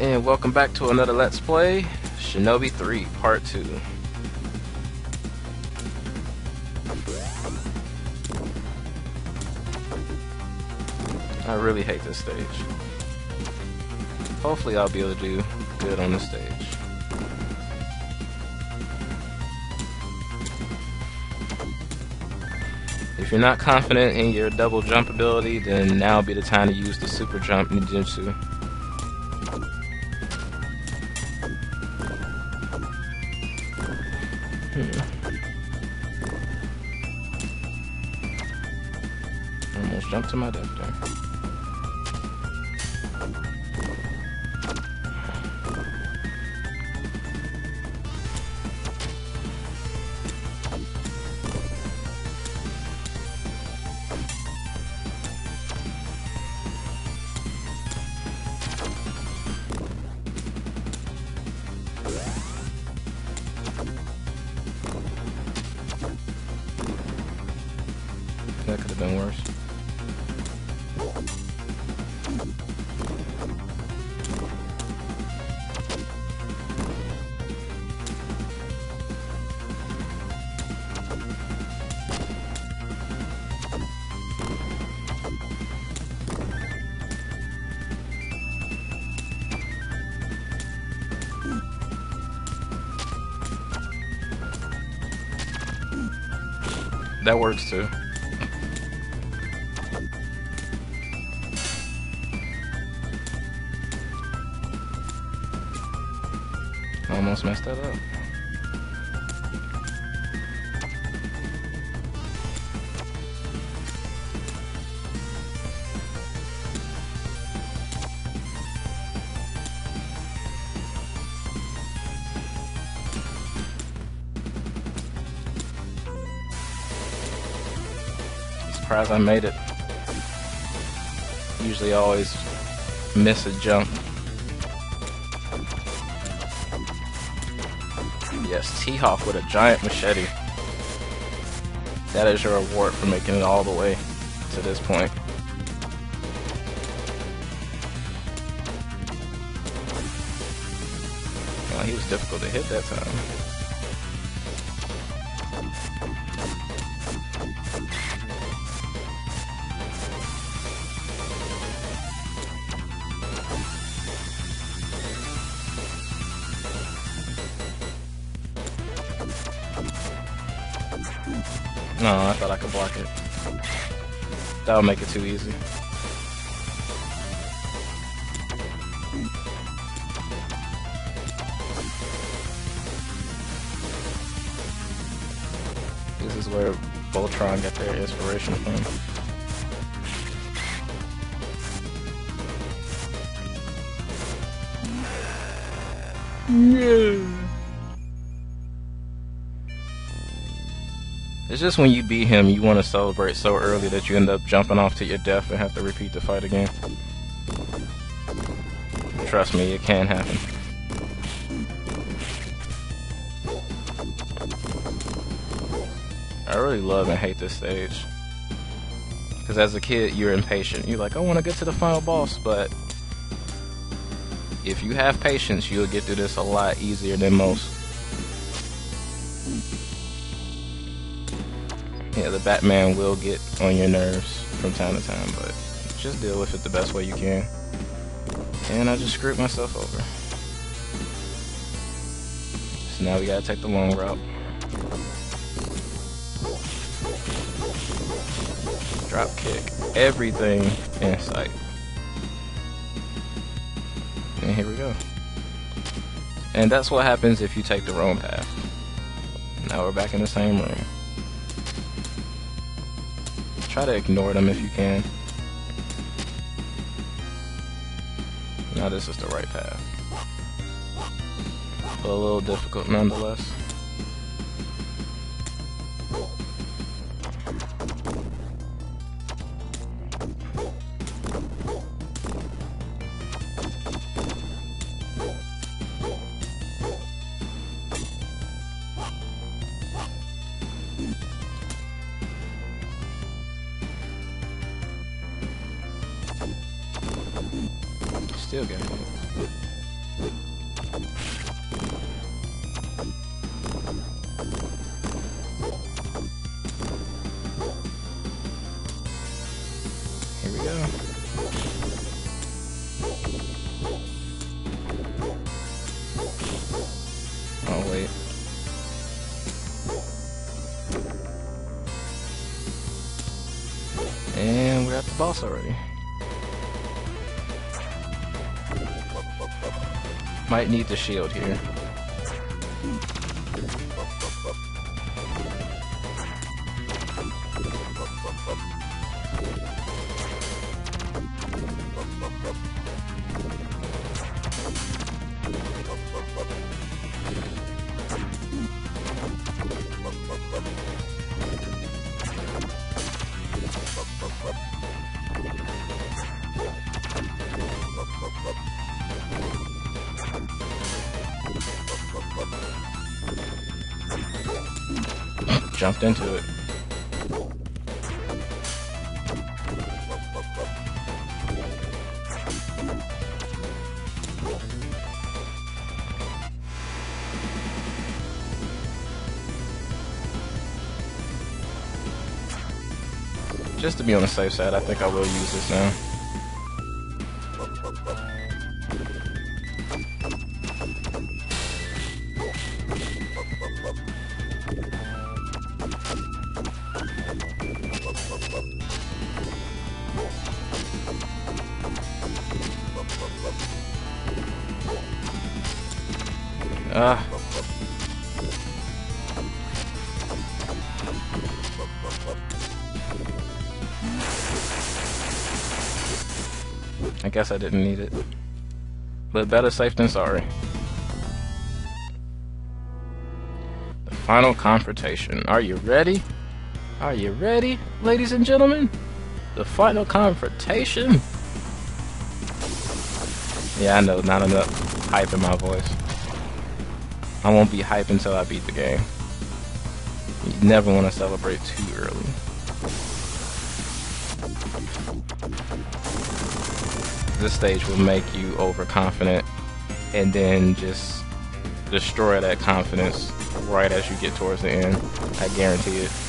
And welcome back to another Let's Play, Shinobi 3, Part 2. I really hate this stage. Hopefully I'll be able to do good on this stage. If you're not confident in your double jump ability, then now be the time to use the super jump ninjutsu. Jumped to my death. That works too. Almost messed that up. Surprised I made it. Usually always miss a jump. Yes, T-Hawk with a giant machete. That is your reward for making it all the way to this point. Well, he was difficult to hit that time. That would make it too easy. This is where Voltron got their inspiration from. It's just when you beat him, you want to celebrate so early that you end up jumping off to your death and have to repeat the fight again. Trust me, it can happen. I really love and hate this stage. Because as a kid, you're impatient. You're like, I want to get to the final boss, but if you have patience, you'll get through this a lot easier than most. Yeah, the Batman will get on your nerves from time to time, but just deal with it the best way you can. And I just screwed myself over. So now we gotta take the long route. Drop kick everything in sight. And here we go. And that's what happens if you take the wrong path. Now we're back in the same room. Try to ignore them if you can. Now this is the right path. But a little difficult nonetheless. Oh, boss already. Might need the shield here. Jumped into it. Just to be on the safe side, I think I will use this now. Ah. I guess I didn't need it. But better safe than sorry. The final confrontation. Are you ready? Are you ready, ladies and gentlemen? The final confrontation. Yeah, I know, not enough hype in my voice. I won't be hype until I beat the game. You never want to celebrate too early. This stage will make you overconfident and then just destroy that confidence right as you get towards the end. I guarantee it.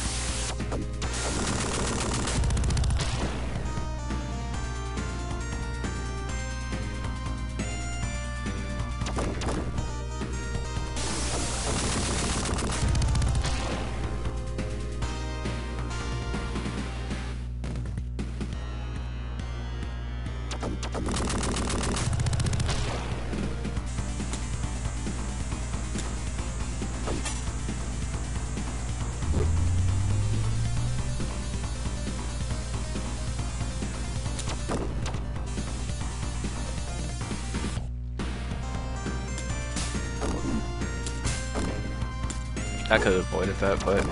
I could have avoided that, but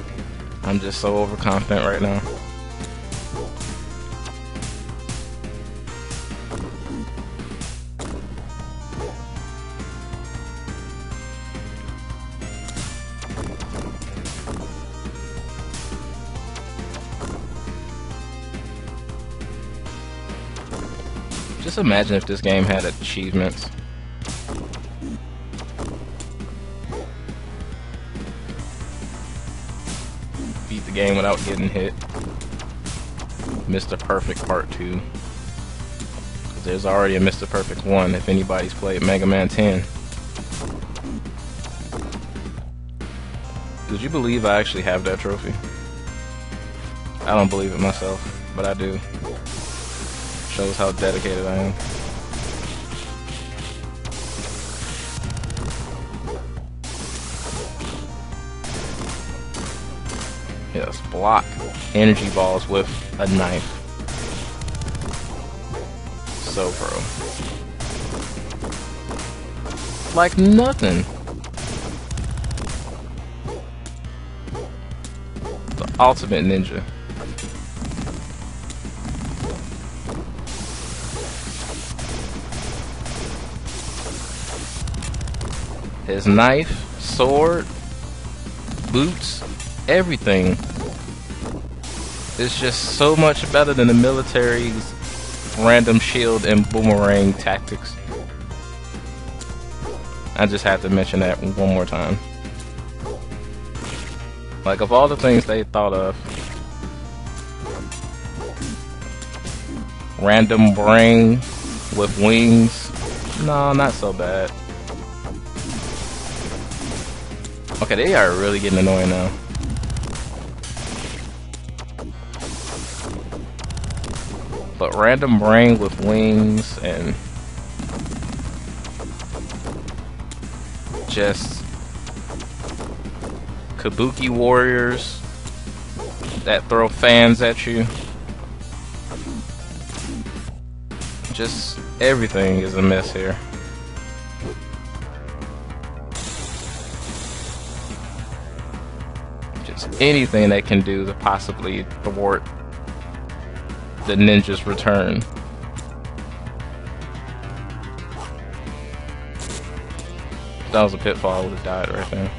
I'm just so overconfident right now. Just imagine if this game had achievements. Game without getting hit. Mr. Perfect Part 2. There's already a Mr. Perfect 1 if anybody's played Mega Man 10. Did you believe I actually have that trophy? I don't believe it myself, but I do. Shows how dedicated I am. Block energy balls with a knife. So pro. Like nothing. The ultimate ninja. His knife, sword, boots, everything is just so much better than the military's random shield and boomerang tactics. I just have to mention that one more time. Like, of all the things they thought of, random brain with wings, no, not so bad. Okay, they are really getting annoying now. But random brain with wings and just kabuki warriors that throw fans at you. Just everything is a mess here. Just anything they can do to possibly thwart the ninja's return. that was a pitfall, I would have died right there.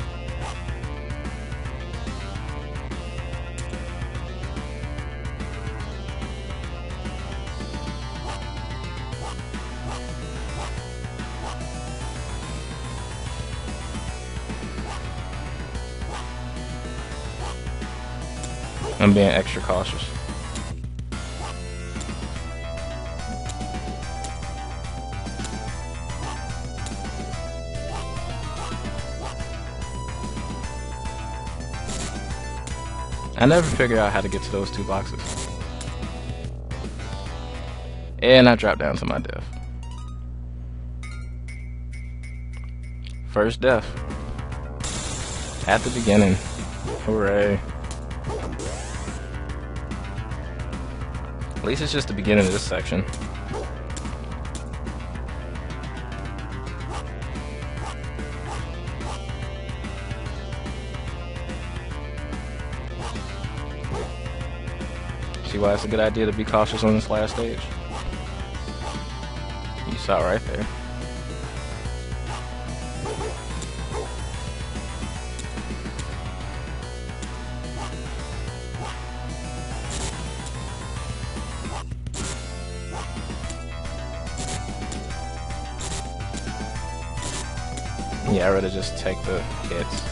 I'm being extra cautious. I never figured out how to get to those two boxes. And I dropped down to my death. First death. At the beginning. Hooray. At least it's just the beginning of this section. See why it's a good idea to be cautious on this last stage? You saw right there. Yeah, I'd rather just take the hits.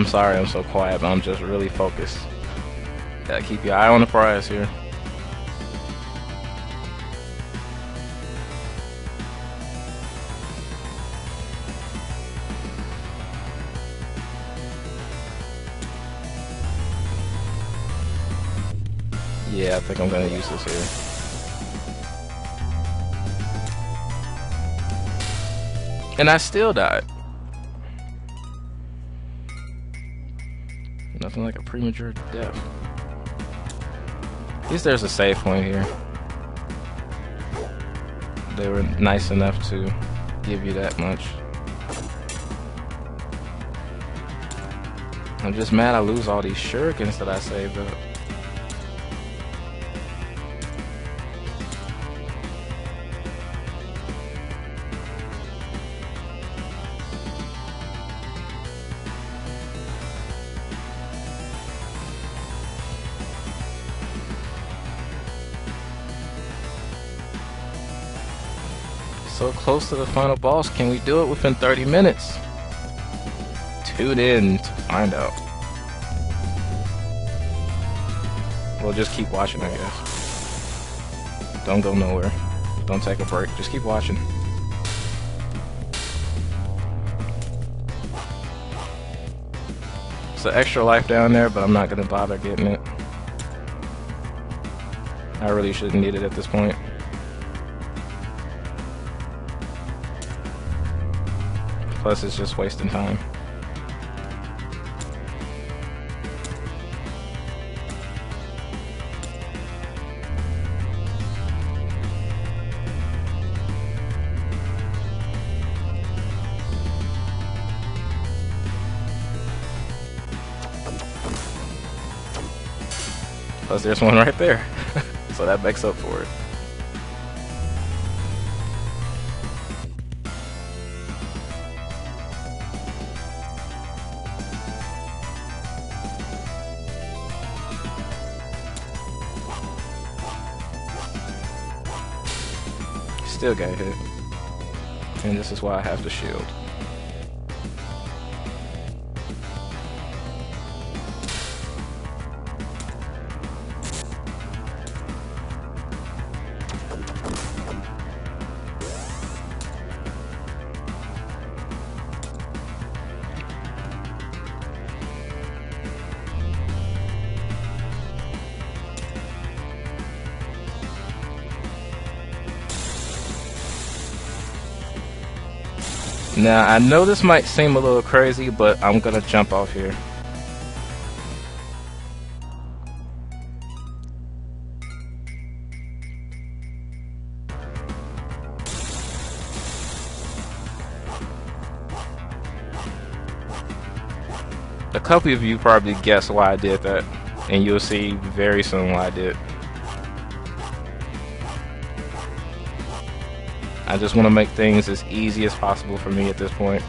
I'm sorry I'm so quiet, but I'm just really focused. Gotta keep your eye on the prize here. Yeah, I think I'm gonna use this here. And I still died. Nothing like a premature death. At least there's a save point here. They were nice enough to give you that much. I'm just mad I lose all these shurikens that I saved up. So close to the final boss, can we do it within 30 minutes? Tune in to find out. We'll just keep watching, I guess. Don't go nowhere. Don't take a break. Just keep watching. It's an extra life down there, but I'm not going to bother getting it. I really shouldn't need it at this point. Plus, it's just wasting time. Plus, there's one right there. so that makes up for it. Still got hit. And this is why I have the shield. Now, I know this might seem a little crazy, but I'm gonna jump off here. A couple of you probably guessed why I did that, and you'll see very soon why I did. I just want to make things as easy as possible for me at this point.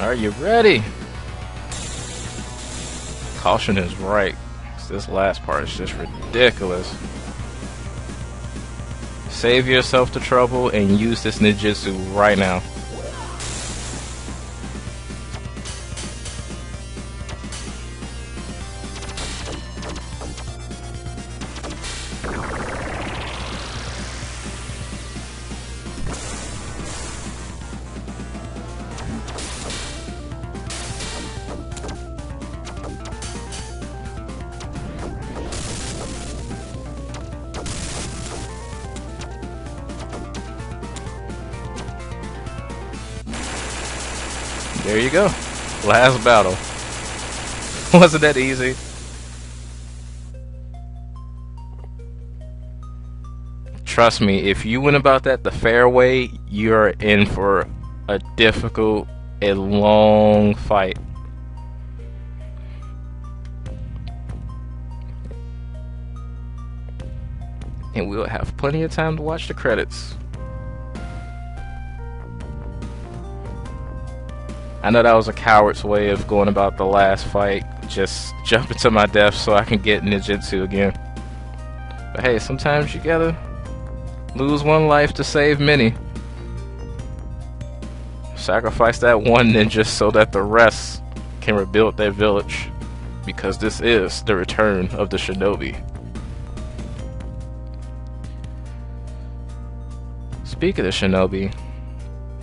Are you ready? Caution is right. This last part is just ridiculous. Save yourself the trouble and use this ninjutsu right now. There you go. Last battle. Wasn't that easy? Trust me, if you went about that the fair way, you're in for a difficult and long fight. And we'll have plenty of time to watch the credits. I know that was a coward's way of going about the last fight, just jumping to my death so I can get ninjutsu again. But hey, sometimes you gotta lose one life to save many. Sacrifice that one ninja so that the rest can rebuild their village. Because this is the return of the shinobi. Speaking of the shinobi,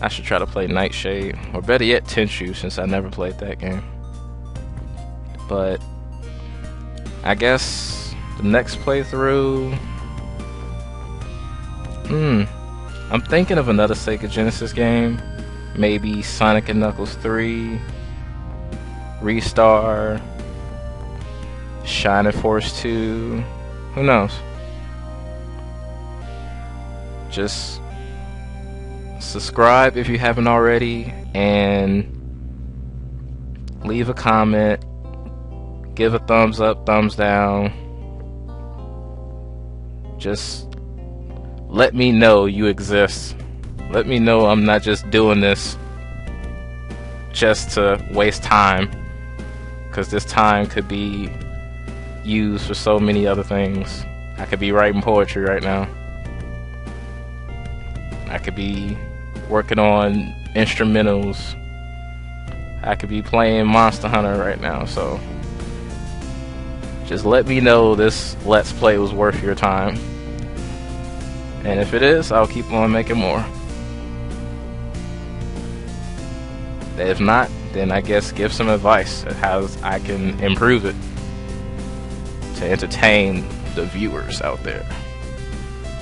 I should try to play Nightshade, or better yet, Tenchu, since I never played that game. But I guess the next playthrough. Hmm. I'm thinking of another Sega Genesis game. Maybe Sonic and Knuckles 3, Ristar, Shining Force 2. Who knows? Just subscribe if you haven't already, and leave a comment. Give a thumbs up, thumbs down. Just let me know you exist. Let me know I'm not just doing this just to waste time. Because this time could be used for so many other things. I could be writing poetry right now. I could be working on instrumentals. I could be playing Monster Hunter right now, so just let me know this Let's Play was worth your time. And if it is, I'll keep on making more. If not, then I guess give some advice on how I can improve it to entertain the viewers out there.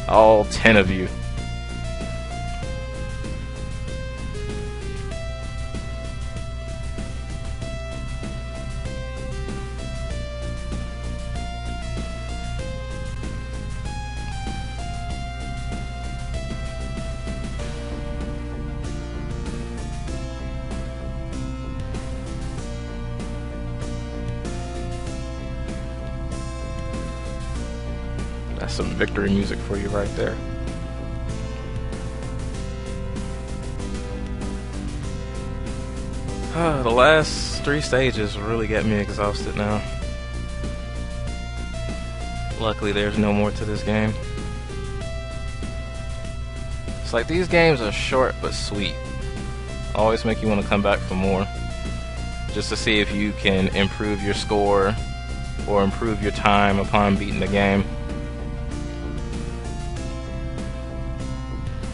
All 10 of you. Some victory music for you right there. Ah, the last three stages really get me exhausted now. Luckily, there's no more to this game. It's like these games are short but sweet. Always make you want to come back for more. Just to see if you can improve your score or improve your time upon beating the game.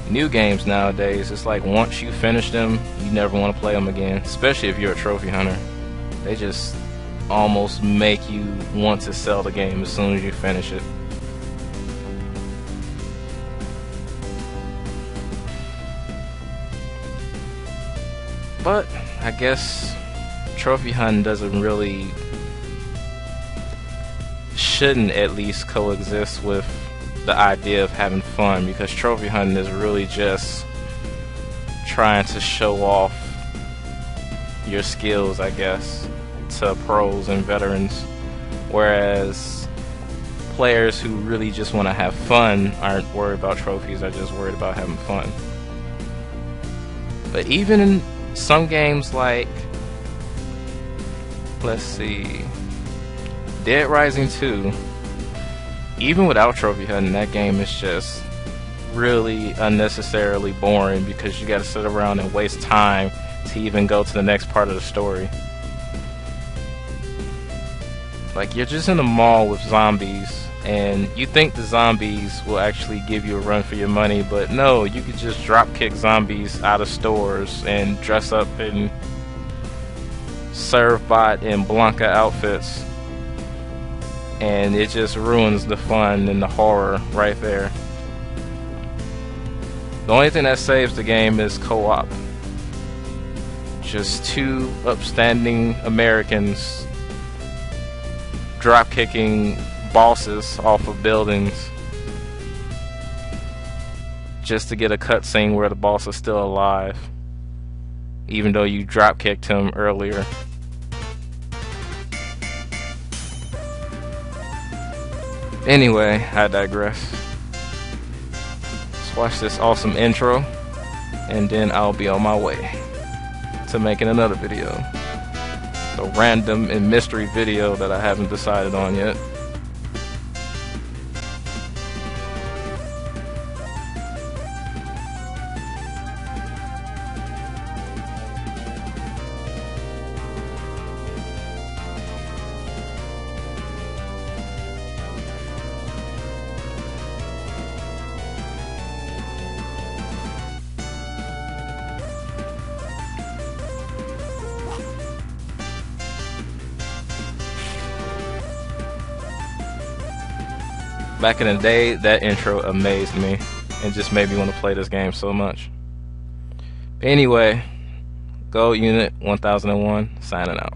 New games nowadays, it's like once you finish them, you never want to play them again, especially if you're a trophy hunter. They just almost make you want to sell the game as soon as you finish it. But I guess trophy hunting doesn't really shouldn't at least coexist with the idea of having fun because trophy hunting is really just trying to show off your skills, I guess, to pros and veterans. Whereas players who really just want to have fun aren't worried about trophies, are just worried about having fun. But even in some games like, let's see, Dead Rising 2, even without trophy hunting, that game is just really unnecessarily boring because you gotta sit around and waste time to even go to the next part of the story. Like, you're just in a mall with zombies, and you think the zombies will actually give you a run for your money, but no, you could just drop kick zombies out of stores and dress up in Servbot and Blanca outfits and it just ruins the fun and the horror right there. The only thing that saves the game is co-op. Just two upstanding Americans drop kicking bosses off of buildings just to get a cutscene where the boss is still alive, even though you drop kicked him earlier. Anyway, I digress. Let's watch this awesome intro, and then I'll be on my way to making another video. A random and mystery video that I haven't decided on yet. Back in the day, that intro amazed me and just made me want to play this game so much. Anyway, Gold Unit 1001 signing out.